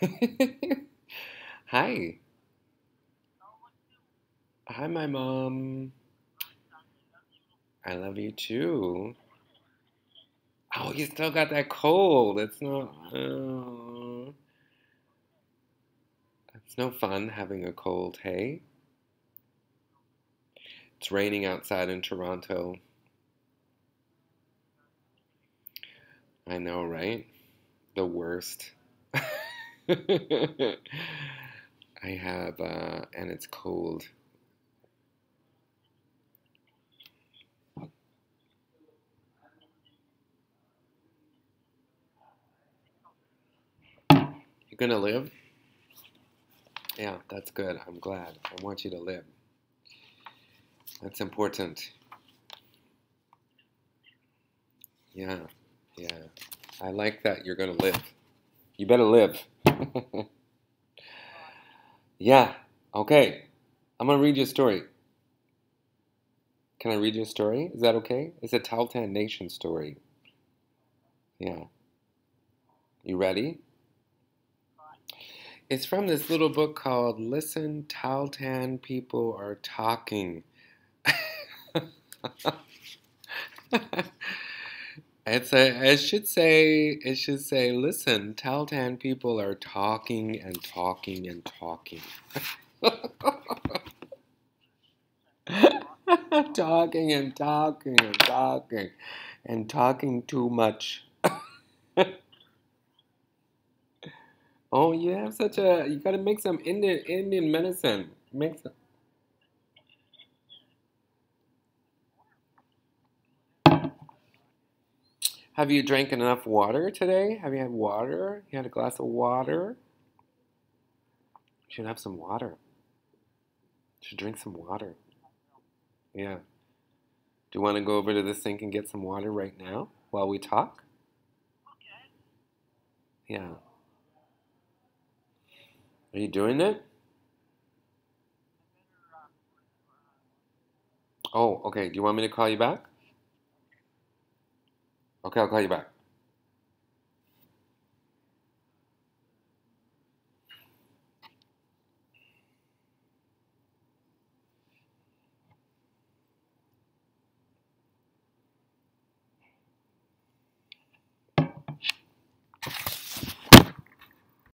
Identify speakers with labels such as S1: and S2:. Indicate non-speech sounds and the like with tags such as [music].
S1: [laughs] Hi. Hi, my mom. I love you too. Oh, you still got that cold. It's not. Oh, uh, it's no fun having a cold, hey? It's raining outside in Toronto. I know, right? The worst. [laughs] I have, uh, and it's cold. You're gonna live? Yeah, that's good. I'm glad. I want you to live. That's important. Yeah, yeah. I like that you're gonna live. You better live. [laughs] yeah, okay. I'm gonna read you a story. Can I read you a story? Is that okay? It's a Tahltan Nation story. Yeah. You ready? It's from this little book called Listen, Tahltan People Are Talking. [laughs] it's a, it should say, it should say, listen, Tahltan people are talking and talking and talking. [laughs] talking and talking and talking and talking too much. [laughs] Oh, you have such a. You gotta make some Indian Indian medicine. Make some. Have you drank enough water today? Have you had water? You had a glass of water? You should have some water. You should drink some water. Yeah. Do you want to go over to the sink and get some water right now while we talk? Okay. Yeah. Are you doing it? Oh, okay. Do you want me to call you back? Okay, I'll call you back.